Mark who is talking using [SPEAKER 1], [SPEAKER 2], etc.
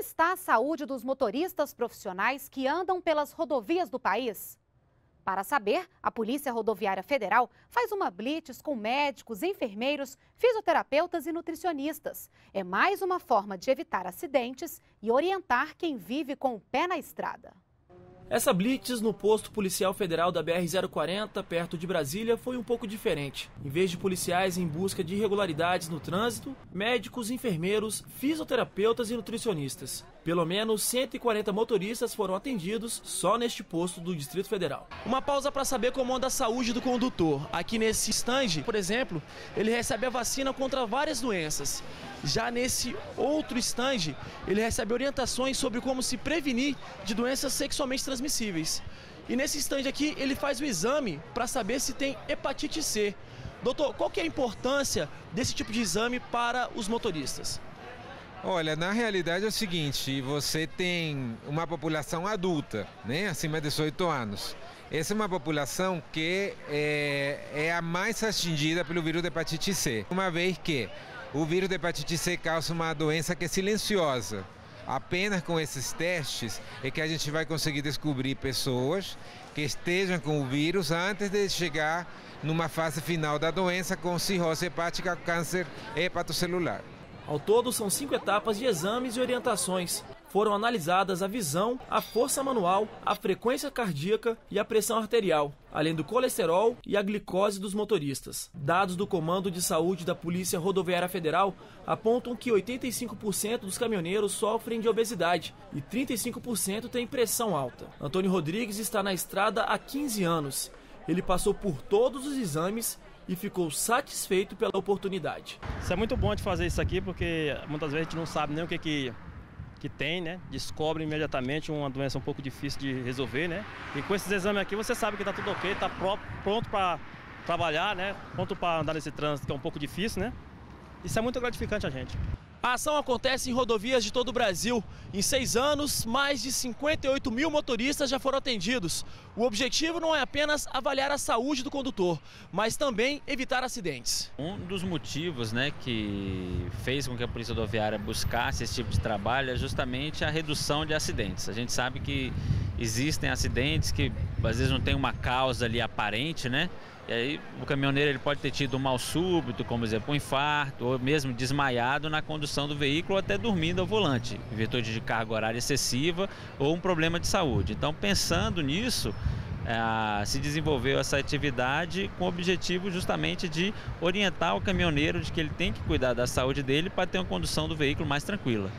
[SPEAKER 1] está a saúde dos motoristas profissionais que andam pelas rodovias do país? Para saber, a Polícia Rodoviária Federal faz uma blitz com médicos, enfermeiros, fisioterapeutas e nutricionistas. É mais uma forma de evitar acidentes e orientar quem vive com o pé na estrada.
[SPEAKER 2] Essa blitz no posto policial federal da BR-040, perto de Brasília, foi um pouco diferente. Em vez de policiais em busca de irregularidades no trânsito, médicos, enfermeiros, fisioterapeutas e nutricionistas. Pelo menos 140 motoristas foram atendidos só neste posto do Distrito Federal. Uma pausa para saber como anda a saúde do condutor. Aqui nesse stand, por exemplo, ele recebe a vacina contra várias doenças. Já nesse outro stand, ele recebe orientações sobre como se prevenir de doenças sexualmente transmissíveis. E nesse stand aqui, ele faz o exame para saber se tem hepatite C. Doutor, qual que é a importância desse tipo de exame para os motoristas?
[SPEAKER 3] Olha, na realidade é o seguinte, você tem uma população adulta, né, acima de 18 anos. Essa é uma população que é, é a mais atingida pelo vírus da hepatite C, uma vez que o vírus da hepatite C causa uma doença que é silenciosa. Apenas com esses testes é que a gente vai conseguir descobrir pessoas que estejam com o vírus antes de chegar numa fase final da doença com cirrose hepática, câncer hepatocelular.
[SPEAKER 2] Ao todo, são cinco etapas de exames e orientações. Foram analisadas a visão, a força manual, a frequência cardíaca e a pressão arterial, além do colesterol e a glicose dos motoristas. Dados do Comando de Saúde da Polícia Rodoviária Federal apontam que 85% dos caminhoneiros sofrem de obesidade e 35% têm pressão alta. Antônio Rodrigues está na estrada há 15 anos. Ele passou por todos os exames e ficou satisfeito pela oportunidade.
[SPEAKER 4] Isso é muito bom de fazer isso aqui, porque muitas vezes a gente não sabe nem o que, que, que tem, né? Descobre imediatamente uma doença um pouco difícil de resolver, né? E com esses exames aqui você sabe que está tudo ok, está pronto para trabalhar, né? Pronto para andar nesse trânsito que é um pouco difícil, né? Isso é muito gratificante a gente.
[SPEAKER 2] A ação acontece em rodovias de todo o Brasil. Em seis anos, mais de 58 mil motoristas já foram atendidos. O objetivo não é apenas avaliar a saúde do condutor, mas também evitar acidentes.
[SPEAKER 5] Um dos motivos né, que fez com que a Polícia Rodoviária buscasse esse tipo de trabalho é justamente a redução de acidentes. A gente sabe que existem acidentes que às vezes não tem uma causa ali aparente, né? E aí o caminhoneiro ele pode ter tido um mal súbito, como exemplo um infarto, ou mesmo desmaiado na condução do veículo ou até dormindo ao volante, em virtude de carga horária excessiva ou um problema de saúde. Então pensando nisso, é, se desenvolveu essa atividade com o objetivo justamente de orientar o caminhoneiro de que ele tem que cuidar da saúde dele para ter uma condução do veículo mais tranquila.